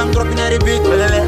I'm dropping every beat.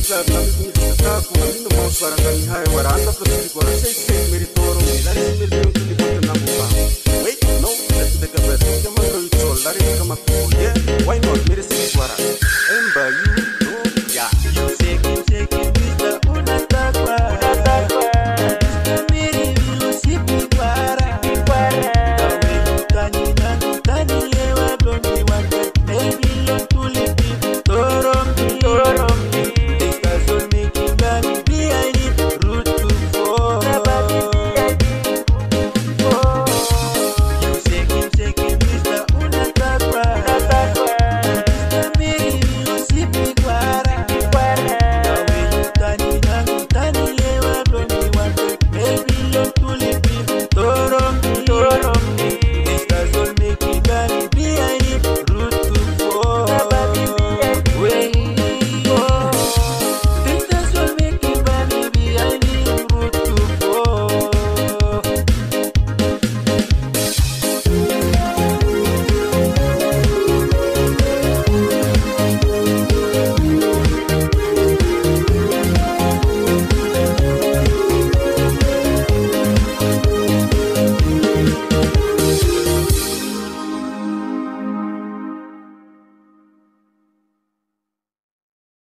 I'm not no moswara kani hai warasa prasthi kora se se mere toro milare mere tero kili patna buka